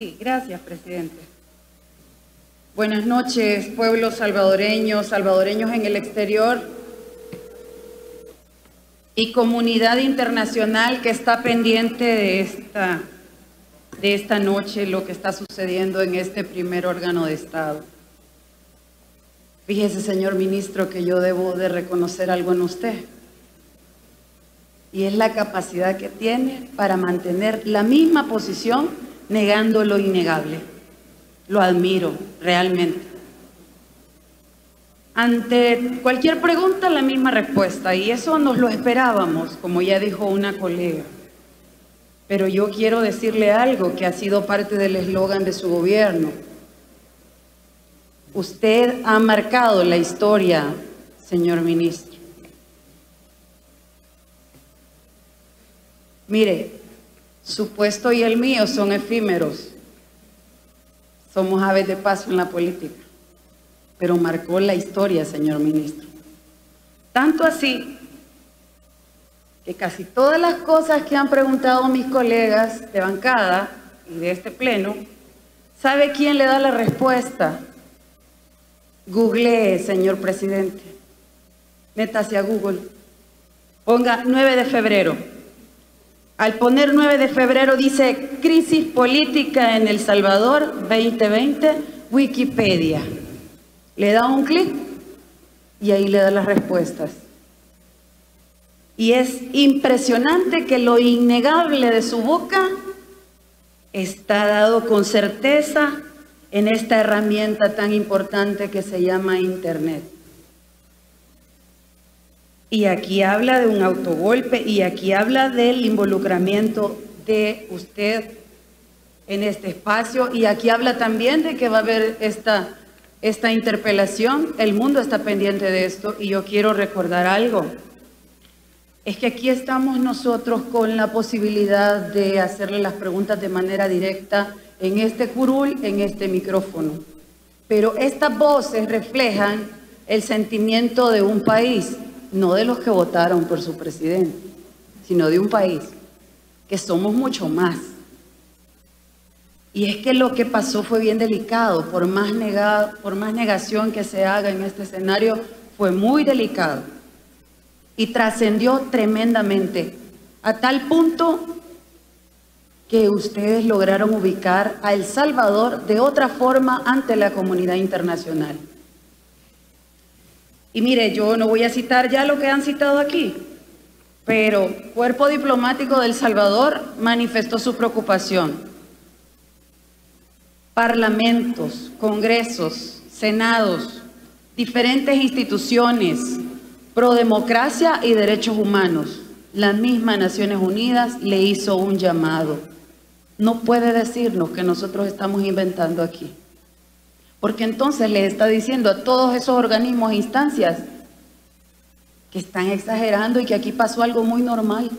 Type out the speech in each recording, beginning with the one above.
Sí, gracias, presidente. Buenas noches, pueblos salvadoreños, salvadoreños en el exterior y comunidad internacional que está pendiente de esta, de esta noche, lo que está sucediendo en este primer órgano de Estado. Fíjese, señor ministro, que yo debo de reconocer algo en usted. Y es la capacidad que tiene para mantener la misma posición negando lo innegable. Lo admiro realmente. Ante cualquier pregunta, la misma respuesta. Y eso nos lo esperábamos, como ya dijo una colega. Pero yo quiero decirle algo que ha sido parte del eslogan de su gobierno. Usted ha marcado la historia, señor ministro. Mire, su puesto y el mío son efímeros. Somos aves de paso en la política. Pero marcó la historia, señor ministro. Tanto así que casi todas las cosas que han preguntado mis colegas de bancada y de este pleno, ¿sabe quién le da la respuesta? Google, señor presidente. Métase a Google. Ponga 9 de febrero al poner 9 de febrero dice crisis política en El Salvador 2020, Wikipedia. Le da un clic y ahí le da las respuestas. Y es impresionante que lo innegable de su boca está dado con certeza en esta herramienta tan importante que se llama Internet. Y aquí habla de un autogolpe y aquí habla del involucramiento de usted en este espacio y aquí habla también de que va a haber esta, esta interpelación. El mundo está pendiente de esto y yo quiero recordar algo. Es que aquí estamos nosotros con la posibilidad de hacerle las preguntas de manera directa en este curul, en este micrófono. Pero estas voces reflejan el sentimiento de un país no de los que votaron por su presidente, sino de un país, que somos mucho más. Y es que lo que pasó fue bien delicado, por más, negado, por más negación que se haga en este escenario, fue muy delicado y trascendió tremendamente, a tal punto que ustedes lograron ubicar a El Salvador de otra forma ante la comunidad internacional. Y mire, yo no voy a citar ya lo que han citado aquí, pero Cuerpo Diplomático del Salvador manifestó su preocupación. Parlamentos, congresos, senados, diferentes instituciones, pro democracia y derechos humanos. La misma Naciones Unidas le hizo un llamado. No puede decirnos que nosotros estamos inventando aquí. Porque entonces le está diciendo a todos esos organismos e instancias que están exagerando y que aquí pasó algo muy normal.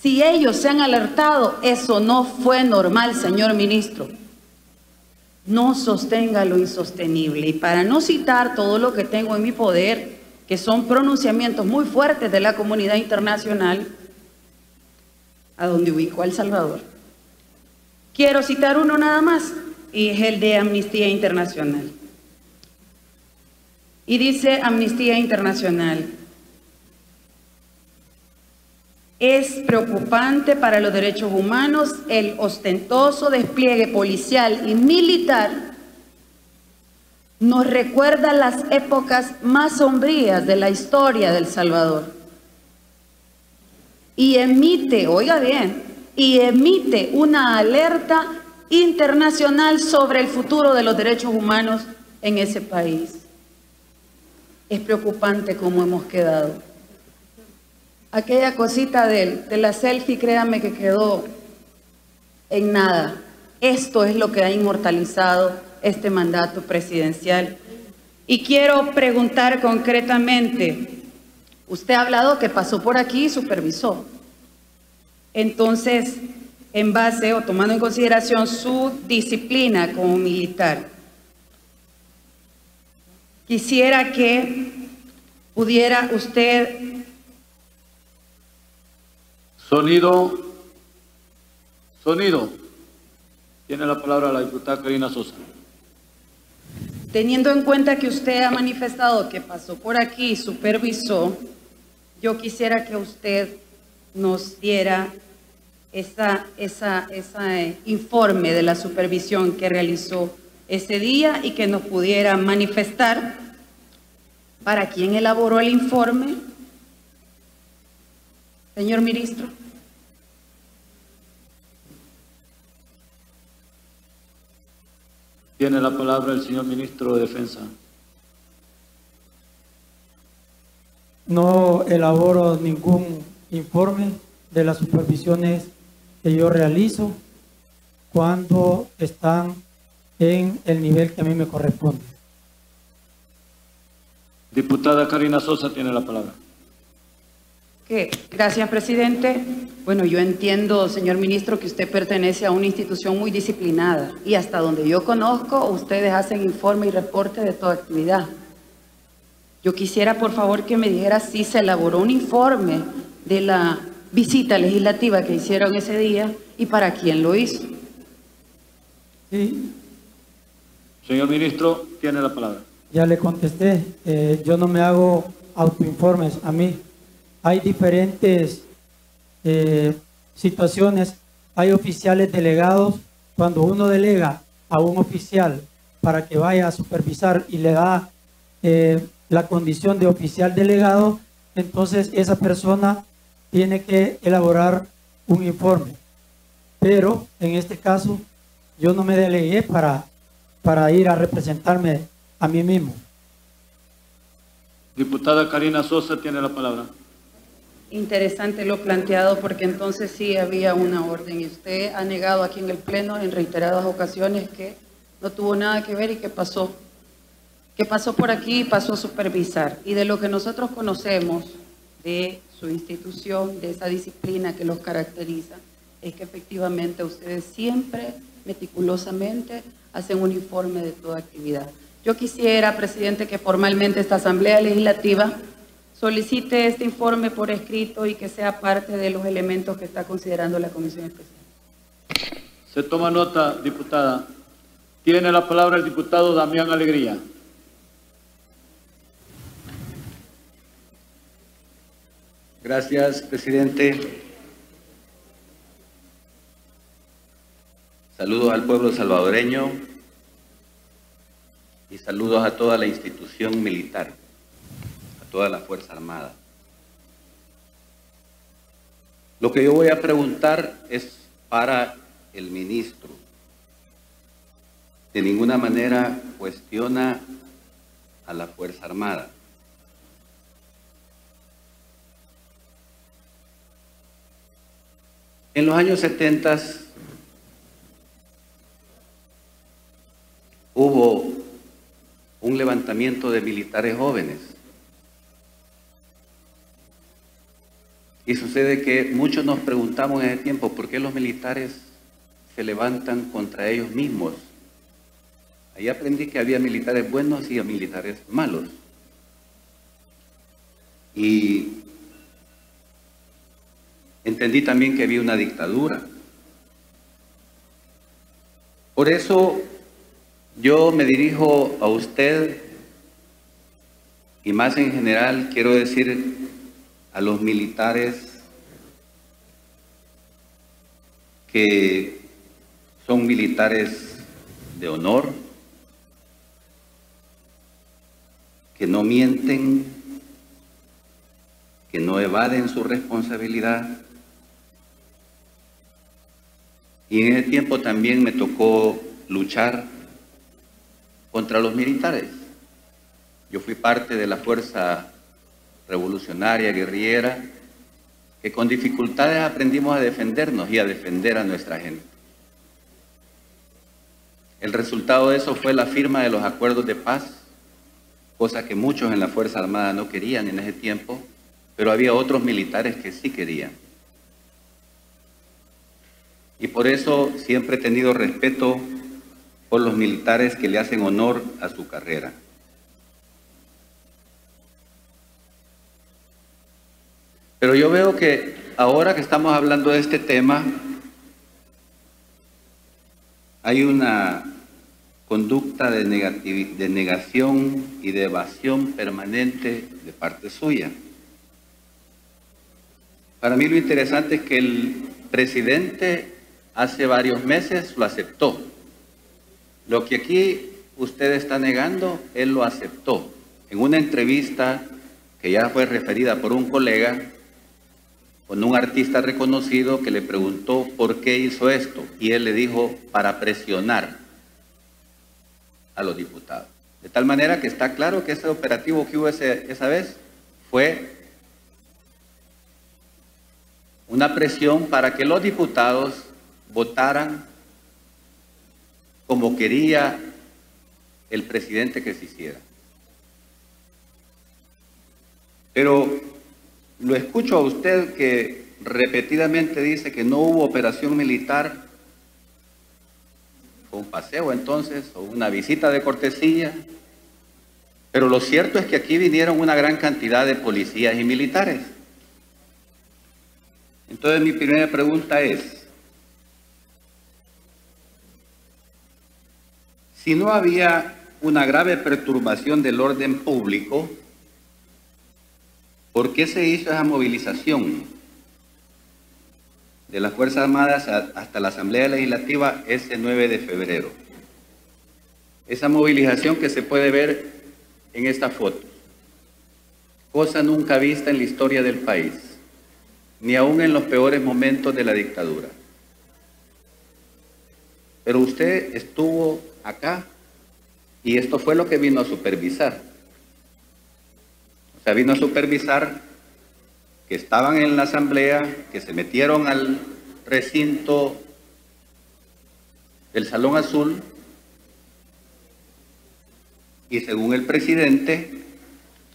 Si ellos se han alertado, eso no fue normal, señor ministro. No sostenga lo insostenible. Y para no citar todo lo que tengo en mi poder, que son pronunciamientos muy fuertes de la comunidad internacional, a donde ubicó El Salvador, quiero citar uno nada más y es el de Amnistía Internacional. Y dice Amnistía Internacional, es preocupante para los derechos humanos el ostentoso despliegue policial y militar nos recuerda las épocas más sombrías de la historia del Salvador. Y emite, oiga bien, y emite una alerta internacional sobre el futuro de los derechos humanos en ese país. Es preocupante cómo hemos quedado. Aquella cosita de, la selfie, créame que quedó en nada. Esto es lo que ha inmortalizado este mandato presidencial. Y quiero preguntar concretamente, usted ha hablado que pasó por aquí y supervisó. Entonces, en base o tomando en consideración su disciplina como militar. Quisiera que pudiera usted... Sonido, sonido. Tiene la palabra la diputada Karina Sosa. Teniendo en cuenta que usted ha manifestado que pasó por aquí y supervisó, yo quisiera que usted nos diera esa, esa, esa eh, informe de la supervisión que realizó ese día y que nos pudiera manifestar para quién elaboró el informe. Señor ministro. Tiene la palabra el señor ministro de Defensa. No elaboro ningún informe de las supervisiones que yo realizo cuando están en el nivel que a mí me corresponde. Diputada Karina Sosa tiene la palabra. ¿Qué? Gracias, presidente. Bueno, yo entiendo, señor ministro, que usted pertenece a una institución muy disciplinada y hasta donde yo conozco, ustedes hacen informe y reporte de toda actividad. Yo quisiera, por favor, que me dijera si se elaboró un informe de la visita legislativa que hicieron ese día y para quién lo hizo. Sí, Señor ministro, tiene la palabra. ya le contesté, eh, yo no me hago autoinformes a mí. Hay diferentes eh, situaciones, hay oficiales delegados, cuando uno delega a un oficial para que vaya a supervisar y le da eh, la condición de oficial delegado, entonces esa persona tiene que elaborar un informe. Pero en este caso, yo no me delegué para, para ir a representarme a mí mismo. Diputada Karina Sosa tiene la palabra. Interesante lo planteado porque entonces sí había una orden y usted ha negado aquí en el Pleno en reiteradas ocasiones que no tuvo nada que ver y que pasó, que pasó por aquí y pasó a supervisar. Y de lo que nosotros conocemos de su institución, de esa disciplina que los caracteriza, es que efectivamente ustedes siempre, meticulosamente, hacen un informe de toda actividad. Yo quisiera, presidente, que formalmente esta Asamblea Legislativa solicite este informe por escrito y que sea parte de los elementos que está considerando la Comisión Especial. Se toma nota, diputada. Tiene la palabra el diputado Damián Alegría. Gracias, presidente. Saludos al pueblo salvadoreño y saludos a toda la institución militar, a toda la Fuerza Armada. Lo que yo voy a preguntar es para el ministro. De ninguna manera cuestiona a la Fuerza Armada. En los años 70 hubo un levantamiento de militares jóvenes. Y sucede que muchos nos preguntamos en ese tiempo por qué los militares se levantan contra ellos mismos. Ahí aprendí que había militares buenos y militares malos. Y Entendí también que había una dictadura. Por eso yo me dirijo a usted y más en general quiero decir a los militares que son militares de honor, que no mienten, que no evaden su responsabilidad Y en ese tiempo también me tocó luchar contra los militares. Yo fui parte de la fuerza revolucionaria, guerrillera, que con dificultades aprendimos a defendernos y a defender a nuestra gente. El resultado de eso fue la firma de los acuerdos de paz, cosa que muchos en la Fuerza Armada no querían en ese tiempo, pero había otros militares que sí querían. Y por eso siempre he tenido respeto por los militares que le hacen honor a su carrera. Pero yo veo que ahora que estamos hablando de este tema, hay una conducta de, de negación y de evasión permanente de parte suya. Para mí lo interesante es que el presidente hace varios meses lo aceptó. Lo que aquí usted está negando, él lo aceptó. En una entrevista que ya fue referida por un colega, con un artista reconocido que le preguntó por qué hizo esto y él le dijo para presionar a los diputados. De tal manera que está claro que ese operativo que hubo esa vez fue una presión para que los diputados votaran como quería el presidente que se hiciera. Pero lo escucho a usted que repetidamente dice que no hubo operación militar. Fue un paseo entonces, o una visita de cortesía. Pero lo cierto es que aquí vinieron una gran cantidad de policías y militares. Entonces mi primera pregunta es, si no había una grave perturbación del orden público, ¿Por qué se hizo esa movilización de las Fuerzas Armadas hasta la Asamblea Legislativa ese 9 de febrero? Esa movilización que se puede ver en esta foto. Cosa nunca vista en la historia del país, ni aún en los peores momentos de la dictadura. Pero usted estuvo acá y esto fue lo que vino a supervisar. O sea, vino a supervisar que estaban en la asamblea, que se metieron al recinto del Salón Azul y según el presidente,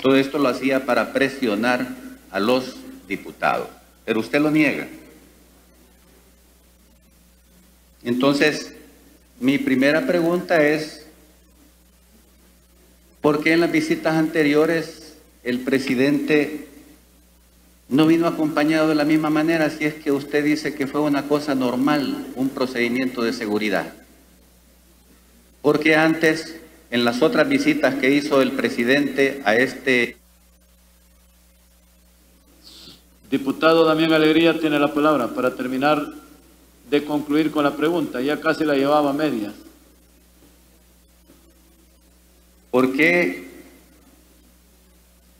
todo esto lo hacía para presionar a los diputados. Pero usted lo niega. Entonces, mi primera pregunta es, ¿por qué en las visitas anteriores el presidente no vino acompañado de la misma manera si es que usted dice que fue una cosa normal, un procedimiento de seguridad? Porque antes, en las otras visitas que hizo el presidente a este Diputado Damián Alegría tiene la palabra para terminar de concluir con la pregunta. Ya casi la llevaba a medias. ¿Por qué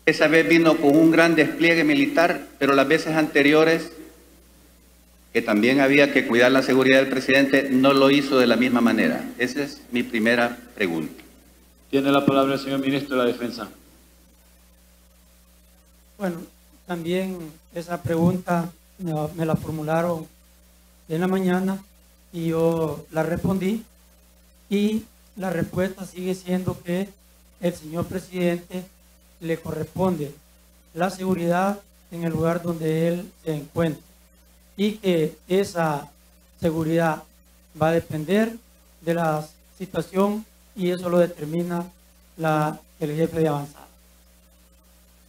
esa vez vino con un gran despliegue militar, pero las veces anteriores, que también había que cuidar la seguridad del presidente, no lo hizo de la misma manera? Esa es mi primera pregunta. Tiene la palabra el señor ministro de la Defensa. Bueno, también esa pregunta me la- me la formularon en la mañana y yo la respondí y la respuesta sigue siendo que el señor presidente le corresponde la seguridad en el lugar donde él se encuentra y que esa seguridad va a depender de la situación y eso lo determina la, el jefe de avanzada.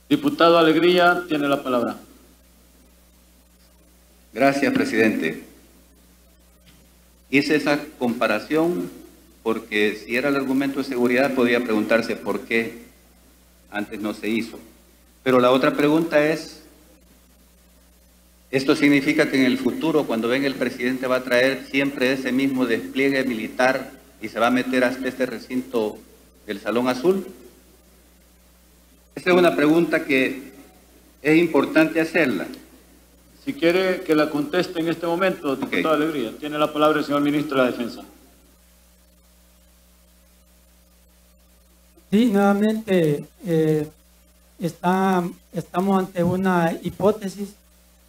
Diputado Alegría tiene la palabra. Gracias, presidente. Hice esa comparación porque si era el argumento de seguridad podría preguntarse por qué antes no se hizo. Pero la otra pregunta es, ¿esto significa que en el futuro, cuando venga el presidente, va a traer siempre ese mismo despliegue militar y se va a meter hasta este recinto del Salón Azul? Esa es una pregunta que es importante hacerla. Si quiere que la conteste en este momento, diputado Ok. Alegría, tiene la palabra el señor ministro de la Defensa. Sí, nuevamente eh, está- estamos ante una hipótesis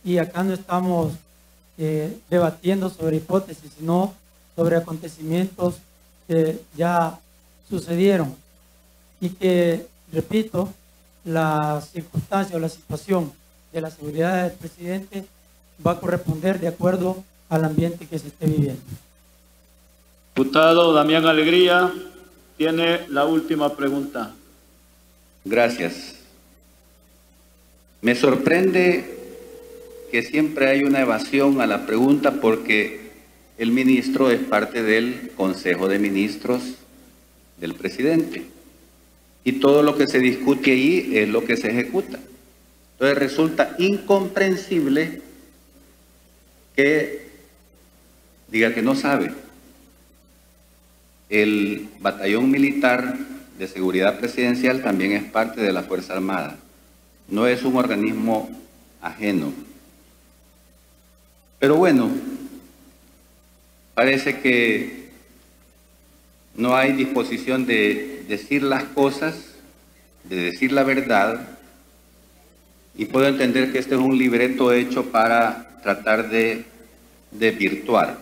y acá no estamos eh, debatiendo sobre hipótesis, sino sobre acontecimientos que ya sucedieron y que, repito, la circunstancia o la situación de la seguridad del presidente va a corresponder de acuerdo al ambiente que se esté viviendo. Diputado Damián Alegría tiene la última pregunta. Gracias. Me sorprende que siempre hay una evasión a la pregunta porque el ministro es parte del Consejo de Ministros del presidente. Y todo lo que se discute ahí es lo que se ejecuta. Entonces resulta incomprensible que diga que no sabe. El batallón militar de seguridad presidencial también es parte de la Fuerza Armada. No es un organismo ajeno. Pero bueno, parece que no hay disposición de decir las cosas, de decir la verdad, y puedo entender que este es un libreto hecho para tratar de desvirtuar.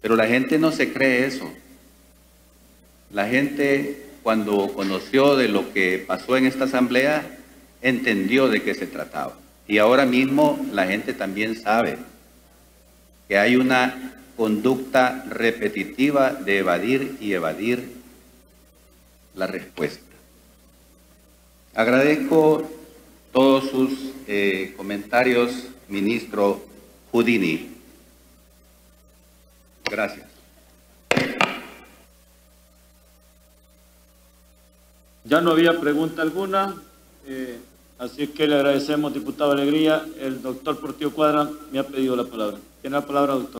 Pero la gente no se cree eso. La gente cuando conoció de lo que pasó en esta asamblea, entendió de qué se trataba. Y ahora mismo la gente también sabe que hay una conducta repetitiva de evadir y evadir la respuesta. Agradezco todos sus eh, comentarios, ministro Houdini. Gracias. Ya no había pregunta alguna, eh, así que le agradecemos, diputado Alegría. El doctor Portillo Cuadra me ha pedido la palabra. Tiene la palabra, doctor.